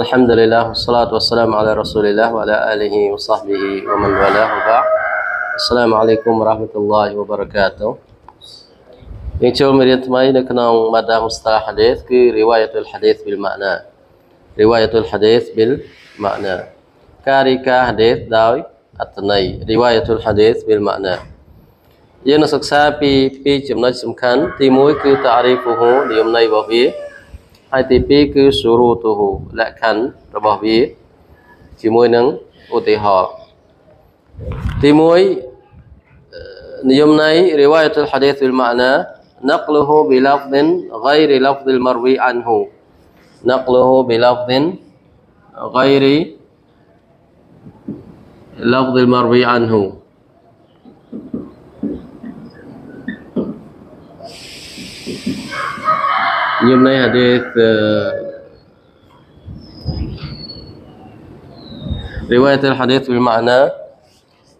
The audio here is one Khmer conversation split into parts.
الحمد لله والصلاة والسلام على رسول الله وعلى آله وصحبه ومن والاه وبعد السلام عليكم ورحمة الله وبركاته យើងចូលមេរៀនថ្មីនៅក្នុង Mada Mustalah Hadith គឺ Riwayatul Hadith bil Ma'na Riwayatul Hadith bil Ma'na ការរីកា Hadith ដោយអត្ថន័យ Riwayatul Hadith bil Ma'na យើងនឹងសិក្សាពីពីរចំណុចសំខាន់ទី1គឺ Ta'rifuhu និយមន័យរបស់វា ហើយទី2គឺ Shurutuhu លក្ខខណ្ឌរបស់វាជាមួយនឹងឧទាហរណ៍ទី1និយមន័យ Riwayatul Hadith bil Ma'na نقله بلفظ غير لفظ المروي عنه نقله بلفظ غير لفظ المروي عنه يمنى حديث رواية الحديث بالمعنى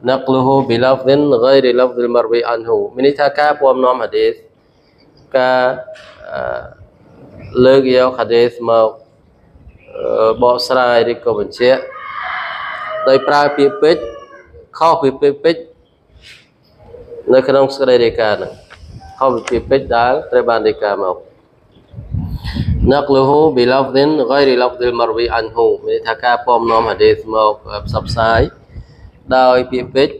نقله بلفظ غير لفظ المروي عنه من إتاكا بوام نوم حديث ការលើកយកហាឌីសមកបកស្រាយឬក៏បញ្ជាក់ដោយប្រើពាក្យពេចន៍ខុសពីពាក្យពេចន៍នៅក្នុងសេចក្តីរាយការណ៍ហ្នឹងខុសពីពាក្យពេចន៍ដែលត្រូវបានរាយការណ៍មក نقله بلفظ غير لفظ المروي عنه មានថាការពំនាំហាឌីសមកផ្សព្វផ្សាយដោយពាក្យពេចន៍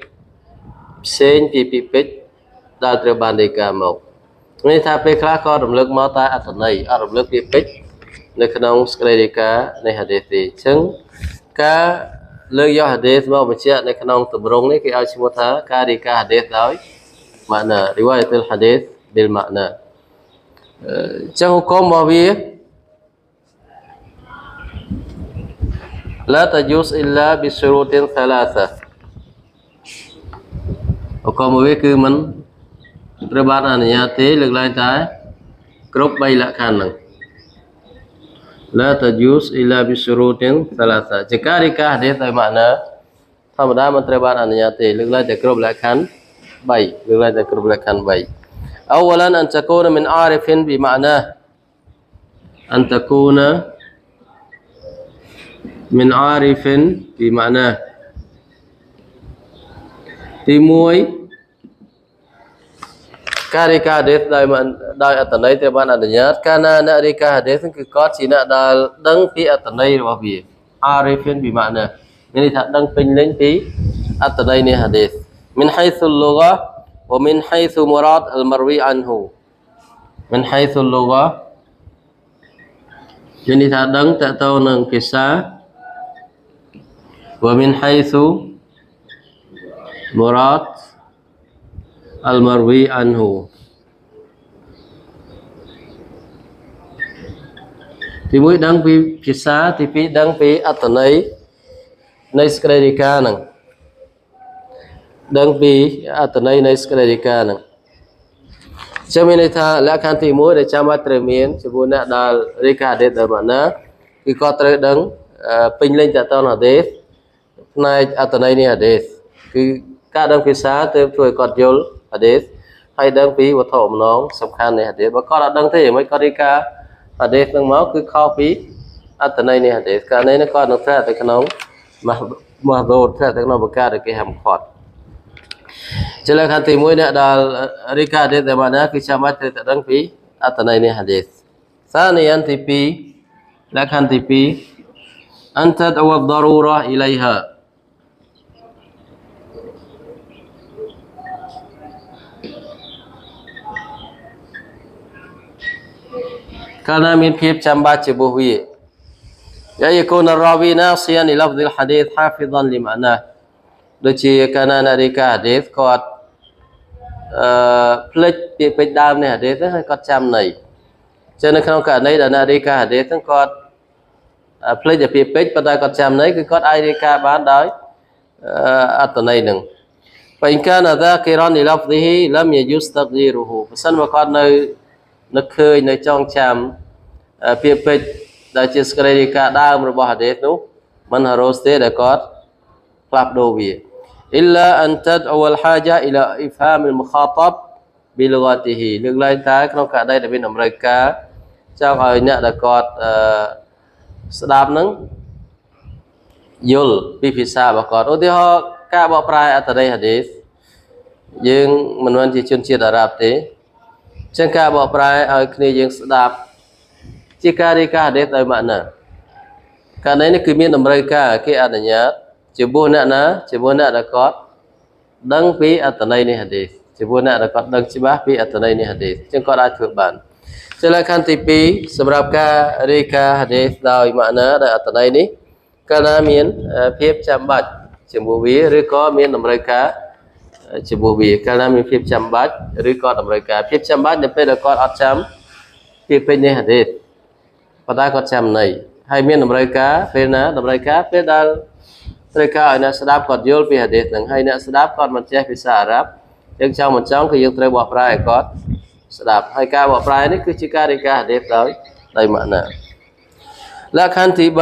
ផ្សេងពីពាក្យពេចន៍ដែលត្រូវបានរាយការណ៍មកមានថាពេលខ្លះក៏រំលឹកមកតែអត្ថន័យអត់រំលឹកពាក្យពេចន៍នៅក្នុងស្គ្រីដីកានៃហាឌីសទេអញ្ចឹងការលើកយកហាឌីសមកបញ្ជាក់នៅក្នុងទម្រង់នេះគេឲ្យឈ្មោះថាការរីកាហាឌីសដោយម៉ាណារីវ៉ាយតុលហាឌីសប៊ីលម៉ាណាអញ្ចឹងហុ لا تجوز إلا بشروط ثلاثة ហុគមរបស់វាគឺមិនត្រូវបានអនុញ្ញាតទេលើកឡើងតែគ្រប់3លក្ខខណ្ឌហ្នឹង لا تجوز الا بشروط ثلاثه ជាការរីកាហេតុដោយម៉ាណាធម្មតាមិនត្រូវបានអនុញ្ញាតទេលើកឡើងតែគ្រប់លក្ខខណ្ឌ3លើកឡើងតែគ្រប់លក្ខខណ្ឌ3 اولا ان تكون من عارف بمعناه ان تكون من عارف بمعناه ទី1ការរីកាហាឌីសដោយដោយអត្តន័យត្រូវបានអនុញ្ញាតកាលណាអ្នករីកាហាឌីសគឺគាត់ជាអ្នកដែលដឹងពីអត្តន័យរបស់វាអារីហ្វិនពីម៉ាណាមានន័យថាដឹងពេញលេញពីអត្តន័យនៃហាឌីស من حيث اللغة ومن حيث مراد المروي عنه من حيث اللغة មានន័យថាដឹងតទៅនឹងភាសា ومن حيث مراد المروي عنه ទី1ដឹងពីភាសាទី2ដឹងពីអត្ថន័យនៃសក្តិរិកាហ្នឹងដឹងពីអត្ថន័យនៃសក្តិរិកាហ្នឹងចាំមានន័យថាលក្ខខណ្ឌទី1ដែលចាំបាច់ត្រូវមានចំពោះអ្នកដែលរិកាអតីតដល់មកណាគឺគាត់ត្រូវដឹងពេញលេញតតនអតីត ផ្នែកអត្ថន័យនៃអតីតគឺការដឹងភាសាទើបជួយគាត់យល់ហាឌីសហើយដឹងពីវត្ថុអំណងសំខាន់នៃហាឌីសបើគាត់អត់ដឹងទេមិនគាត់រីកាហាឌីសនឹងមកគឺខុសពីអត្តន័យនៃហាឌីសកាលនេះគាត់នឹងធ្លាក់ទៅក្នុងមហដូតធ្លាក់ទៅក្នុងប្រការដែលគេហាមឃាត់ជាលក្ខខណ្ឌទី1អ្នកដែលរីកាហាឌីសដែលមកណាគឺចាំបាច់ត្រូវតែដឹងពីអត្តន័យនៃហាឌីសសានីយ៉ានទី2លក្ខខណ្ឌទី2 أن تدعو الضرورة إليها កាលណាមានភាពចាំបាច់ជាមួយវាយ៉ាយគូនរ៉ាវីណាសៀនលហ្ឌីលហាឌីសហាហ្វីដនលីម៉ាណាដូចជាកាលណានារីកាហាឌីសគាត់អឺផ្លិចពាក្យពេចដើមនៃហាឌីសហ្នឹងហើយគាត់ចាំន័យចឹងនៅក្នុងករណីដែលនារីកាហាឌីសហ្នឹងគាត់ផ្លេចតែពាក្យពេចប៉ុន្តែគាត់ចាំន័យគឺគាត់អាចរាយការណ៍បានដោយអត្តន័យនឹងបៃកានអាដាគីរ៉ានីឡាហ្វឌីហ៊ីឡាមយូស្តាហ្គីរូហ៊ូបើសិនមកគាត់នៅ នឹកឃើញនៅចងចាំពាក្យពេចន៍ដែលជាសក្តិរិកាដើមរបស់ហាឌីសនោះមិនហារ៉ូសទេដែលគាត់ផ្លាស់ប្ដូរវា إلا أن تدعو الحاجة إلى إفهام المخاطب بلغته លើកឡើងតែក្នុងករណីដែលមានតម្រូវការចង់ឲ្យអ្នកដែលគាត់អឺ ស្ដាប់នឹងយល់ពីភាសារបស់គាត់ឧទាហរណ៍ការបកប្រែអត្ថន័យហាឌីសយើងមិនមែនជាជនជាតិអារ៉ាប់ទេអញ្ ចឹងការបកប្រែឲ្យគ្នាយើងស្ដាប់ជាការរាយការណ៍ហាឌីសដោយម៉ាក់ណាករណីនេះគឺមានតម្រូវការគេអនុញ្ញាតចំពោះអ្នកណាចំពោះអ្នកដែលគាត់ដឹងពីអត្ថន័យនៃហាឌីសចំពោះអ្នកដែលគាត់ដឹងច្បាស់ពីអត្ថន័យនៃហាឌីសអញ្ចឹងគាត់អាចធ្វើបានជាលក្ខខណ្ឌទី2សម្រាប់ការរាយការណ៍ហាឌីសដោយម៉ាក់ណាដោយអត្ថន័យនេះកាលណាមានភាពចាំបាច់ចំពោះវាឬក៏មានតម្រូវការ ចំពោះវាកាលណាមានភាពចាំបាច់ឬក៏តម្រូវការភាពចាំបាច់នៅពេលដែលគាត់អត់ចាំពាក្យពេចន៍នៃហាឌីសប៉ុន្តែគាត់ចាំន័យហើយមានតម្រូវការពេលណាតម្រូវការពេលដែលត្រូវការឲ្យអ្នកស្ដាប់គាត់យល់ពីហាឌីសហ្នឹងហើយអ្នកស្ដាប់គាត់មិនចេះភាសាអារ៉ាប់យើងចង់មិនចង់គឺយើងត្រូវបកប្រែឲ្យគាត់ស្ដាប់ហើយការបកប្រែនេះគឺជាការរាយការណ៍ហាឌីសដោយដោយម៉ាក់ណាលក្ខខណ្ឌទី3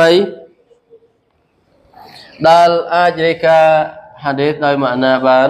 ដែលអាចរាយការណ៍ហាឌីសដោយម៉ាក់ណាបាន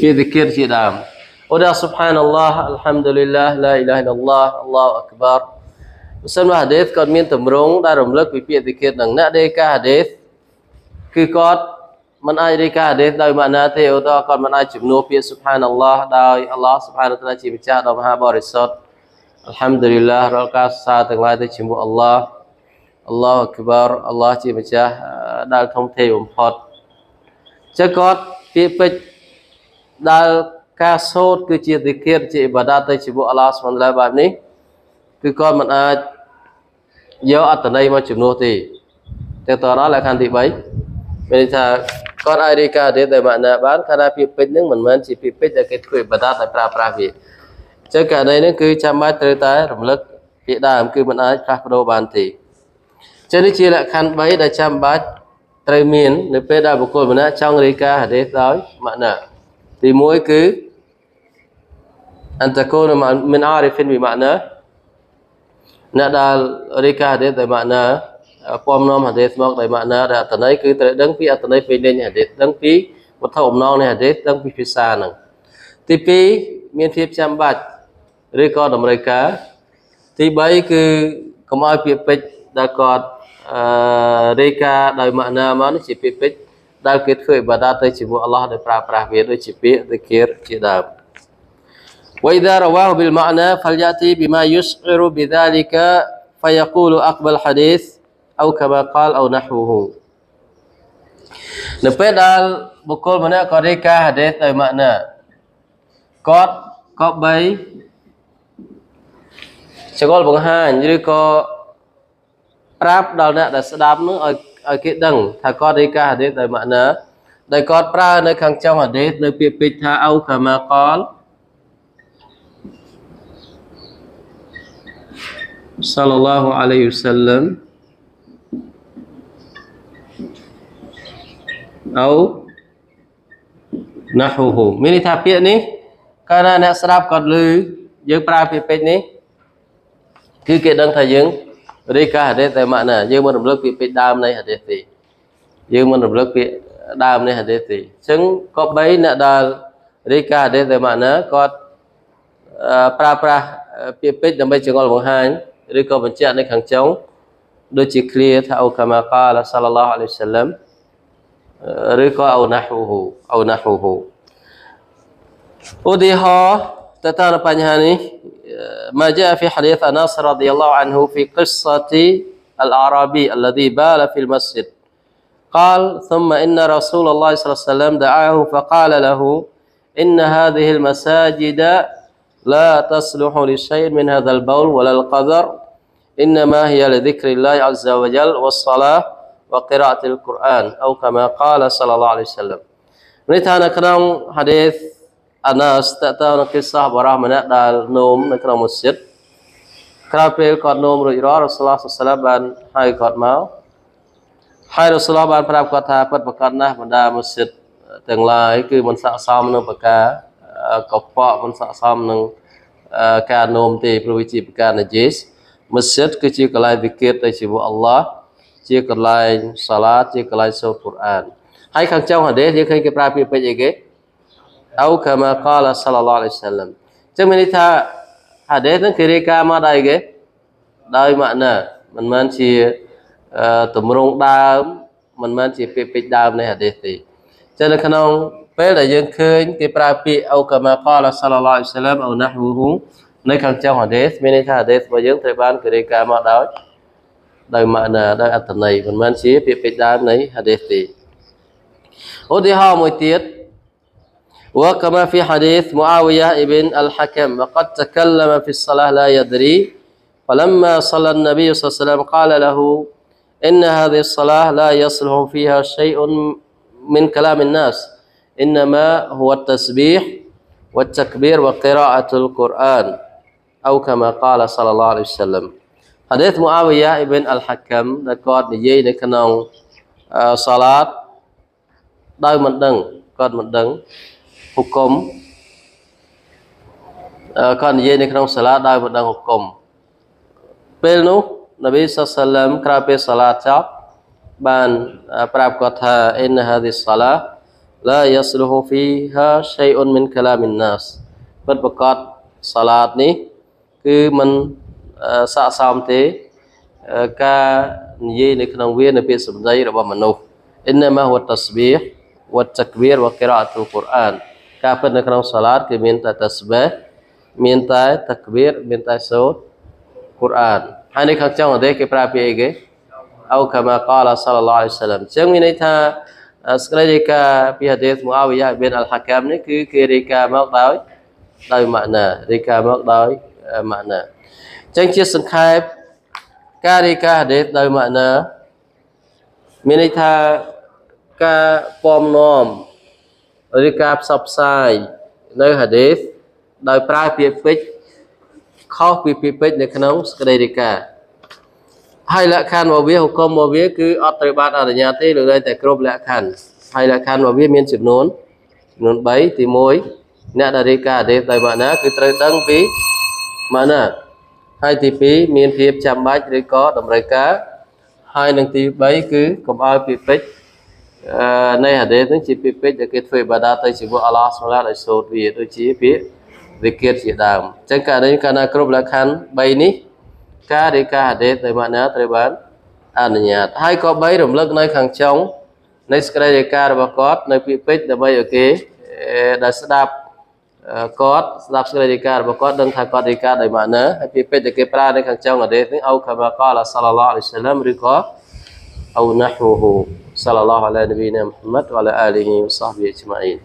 ពាក្យ dhikr ជាដើមឧទាហរណ៍ subhanallah alhamdulillah la ilaha illallah allahu akbar បើសិនមកហាឌីសគាត់មានតម្រងដែលរំលឹកពីពាក្យ dhikr នឹងអ្នកដែលការហាឌីសគឺគាត់មិនអាចរាយការណ៍ហាឌីសដោយម៉ាណាទេឧទាហរណ៍គាត់មិនអាចជំនួសពាក្យ subhanallah ដោយ Allah subhanahu wa ta'ala ជាម្ចាស់ដ៏មហាបរិសុទ្ធ alhamdulillah រាល់ការសរសើរទាំងឡាយទៅជាមួយ Allah អល់ឡោះអក្បារអល់ឡោះជាម្ចាស់ដែលធំធេងបំផុតចឹងគាត់ពាក្យពេចន៍ ដែលការសូត្រគឺជាទិគិរជាអ៊ីបាដាតទៅជាមួយអល់ឡោះស្មន្លាបែបនេះគឺគាត់មិនអាចយកអត្តន័យមកជំនួសទេតែតរលក្ខខណ្ឌទី3មានន័យថាគាត់អាចរាយការណ៍ទេតែម៉ាណាបានខណៈពាក្យពេចន៍នឹងមិនមែនជាពាក្យពេចន៍ដែលគេធ្វើអ៊ីបាដាតដោយប្រើប្រាស់វាចឹងករណីនេះគឺចាំបាច់ត្រូវតែរំលឹកពាក្យដើមគឺមិនអាចផ្លាស់ប្ដូរបានទេចឹងនេះជាលក្ខខណ្ឌ3ដែលចាំបាច់ត្រូវមាននៅពេលដែលបុគ្គលម្នាក់ចង់រាយការណ៍ហាឌីសដោយម៉ាណា ទី1គឺអន្តកូនមិនអារិហ្វិនវិម៉ាណាអ្នកដែលរាយការណ៍ហាឌីសដោយម៉ាណាពំនាំហាឌីសមកដោយម៉ាណាដែលអត្តន័យគឺត្រូវដឹងពីអត្តន័យពេញលេញហាឌីសដឹងពីវត្ថុអំណងនៃហាឌីសដឹងពីភាសាហ្នឹងទី2មានភាពចាំបាច់ឬក៏តម្រូវការទី3គឺកុំឲ្យពាក្យពេចន៍ដែលគាត់អឺរាយការណ៍ដោយម៉ាណាមកនេះជាពាក្យពេចន៍ ដែលគេធ្វើអ៊ីបាដាទៅជាមួយអល់ឡោះដោយប្រើប្រាស់វាដូចជាពាក្យ dhikr ជាដើម وإذا رواه بالمعنى فليأتي بما يشعر بذلك فيقول أقبل حديث أو كما قال أو نحوه នៅពេលដែលបុគ្គលម្នាក់គាត់រាយការណ៍ហាឌីសដោយម៉ាណាគាត់ក៏បីចង្អុលបង្ហាញឬក៏ប្រាប់ដល់អ្នកដែលស្ដាប់នោះឲ្យ ឲ្យគេដឹងថាគាត់រាយការណ៍ហាឌីសដោយម៉ាក់ណាដែលគាត់ប្រើនៅខាងចុងហាឌីសនៅពាក្យពេចថាអូកាម៉ាកលសាឡឡោះអាឡៃហ៊ីវសាឡាំអូណាហ៊ូហ៊ូមានន័យថាពាក្យនេះកាលណាអ្នកស្ដាប់គាត់ឮយើងប្រើពាក្យពេចនេះគឺគេដឹងថាយើង រាយការណ៍ហាឌីសតែម៉ាក់ណាយើងមិនរំលឹកពាក្យពេចន៍ដើមនៃហាឌីសទេយើងមិនរំលឹកពាក្យដើមនៃហាឌីសទេអញ្ចឹងក៏បីអ្នកដែលរាយការណ៍ហាឌីសតែម៉ាក់ណាគាត់ប្រើប្រាស់ពាក្យពេចន៍ដើម្បីចងល់បង្ហាញឬក៏បញ្ជាក់នៅខាងចុងដូចជា clear ថាអូកាម៉ាកាលសាឡឡោះអាឡៃសាឡាំឬក៏អូណាហ៊ូហ៊ូអូណាហ៊ូហ៊ូឧទាហរណ៍ទៅតាមបញ្ហានេះ ما جاء في حديث أنس رضي الله عنه في قصة الأعرابي الذي بال في المسجد. قال ثم إن رسول الله صلى الله عليه وسلم دعاه فقال له إن هذه المساجد لا تصلح لشيء من هذا البول ولا القذر إنما هي لذكر الله عز وجل والصلاة وقراءة القرآن أو كما قال صلى الله عليه وسلم. نتحدث عن حديث ក្នុង hadith អាណាសតើនៅកិស្សបរោះម្នាក់ដែលនោមនៅក្នុងមស្ជីតក្រោយពេលគាត់នោមរួចរាល់រ៉ូសូលឡោះសាឡាបានហៅគាត់មកហើយរ៉ូសូលឡោះបានប្រាប់គាត់ថាពិតប្រកបណាស់បណ្ដាមុសិតទាំងឡាយគឺមិនស័ក្តិសមនឹងប្រការកពកមិនស័ក្តិសមនឹងការនោមទេព្រោះវាជាប្រការនជេសមស្ ജിദ് គឺជាកន្លែងវិកិតទៅជាមួយអល់ឡោះជាកន្លែងសាឡាតជាកន្លែងសូត្រកូរ៉ានហើយខាងចុងហាឌីសយើងឃើញគេប្រើពាក្យពេចន៍អីគេ អោកាម៉ាកាឡាសាឡឡោះអាឡៃសាឡាំចឹងមានន័យថាហាឌីសហ្នឹងគេរាយការណ៍មកដោយគេដោយម៉ាក់ណាមិនមែនជាតម្រងដើមមិនមែនជាពាក្យពេចន៍ដើមនៃហាឌីសទេចឹងនៅក្នុងពេលដែលយើងឃើញគេប្រើពាក្យអោកាម៉ាកាឡាសាឡឡោះអាឡៃសាឡាំអូណាហ៊ូហ៊ូនៅខាងចុងហាឌីសមានន័យថាហាឌីសរបស់យើងត្រូវបានគេរាយការណ៍មកដោយដោយម៉ាក់ណាដោយអត្ថន័យមិនមែនជាពាក្យពេចន៍ដើមនៃហាឌីសទេឧទាហរណ៍មួយទៀត وكما في حديث معاوية ابن الحكم وقد تكلم في الصلاة لا يدري فلما صلى النبي صلى الله عليه وسلم قال له إن هذه الصلاة لا يصلح فيها شيء من كلام الناس إنما هو التسبيح والتكبير وقراءة القرآن أو كما قال صلى الله عليه وسلم ហាឌីសមូអាវីយ៉ាអ៊ីប៊ិនអលហាកាំដែលគាត់និយាយនៅក្នុងសាឡាតដោយមិនដឹងគាត់មិនដឹង ហុគមគាត់និយាយនៅក្នុងសាឡាតដោយមិនដឹងហុគមពេលនោះនប៊ីសាសាឡាំក្រោយពេលសាឡាតចប់បានប្រាប់គាត់ថាអ៊ីនហាឌីសាឡា لا يصلح فيها شيء من كلام الناس ពិតប្រកបសាឡាតនេះគឺមិនស័ក្តិសមទេការនិយាយនៅក្នុងវានៅពាក្យសម្ដីរបស់មនុស្ស إنما هو التسبيح والتكبير وقراءة القرآن ការពិតនៅក្នុងសាឡាតគឺមានតែ tasbih មានតែ takbir មានតែសូត្រកូរ៉ានហើយនៅខាងចុងអត់ទេគេប្រើពាក្យអីគេអោកាម៉ាកាឡាសាឡឡោះអាឡៃសាឡាមអញ្ចឹងមានន័យថាសេចក្តីរាយការណ៍ពីហាឌីសមូអាវីយ៉ាប៊ីនអលហាកាមនេះគឺគេរាយការណ៍មកដោយដោយម៉ាក់ណារាយការណ៍មកដោយម៉ាក់ណាចឹងជាសង្ខេបការរាយការណ៍ហាឌីសដោយម៉ាក់ណាមានន័យថាការពំនាំ ឬការផ្សព្វផ្សាយនៅហាឌីសដោយប្រើពាក្យពេចន៍ខុសពីពាក្យពេចន៍នៅក្នុងសេចក្តីរាយការណ៍ហើយលក្ខខណ្ឌរបស់វាហុគមរបស់វាគឺអត់ត្រូវបានអនុញ្ញាតទេលើតែ គ្រប់លក្ខខណ្ឌហើយលក្ខខណ្ឌរបស់វាមានចំនួនចំនួន3ទី1អ្នកដែលរាយការណ៍អាដេសដោយម៉ាណាគឺត្រូវដឹងពីម៉ាណាហើយទី2មានភាពចាំបាច់ឬក៏តម្រូវការហើយនឹងទី3គឺកុំឲ្យពាក្យពេចន៍ នៃហាឌីសនឹងជាពាក្យពេចន៍ដែលគេធ្វើបាដាទៅជាមួយអល់ឡោះស្មាឡាដោយសូត្រវាដូចជាពាក្យវិគិតជាដើមអញ្ចឹងករណីកាលណាគ្រប់លក្ខខណ្ឌ3នេះការរាយការណ៍ហាឌីសដោយម៉ាណាត្រូវបានអនុញ្ញាតហើយក៏បីរំលឹកនៅខាងចុងនៃសេចក្តីរាយការណ៍របស់គាត់នៅពាក្យពេចន៍ដើម្បីឲ្យគេដែលស្ដាប់គាត់ស្ដាប់សេចក្តីរាយការណ៍របស់គាត់ដឹងថាគាត់រាយការណ៍ដោយម៉ាណាហើយពាក្យពេចន៍ដែលគេប្រើនៅខាងចុងហាឌីសនេះអោខាម៉ាកាឡាសាឡឡោះអាឡៃសាឡាមឬក៏អោណាហ៊ូហ៊ូ صلى الله على نبينا محمد وعلى آله وصحبه أجمعين.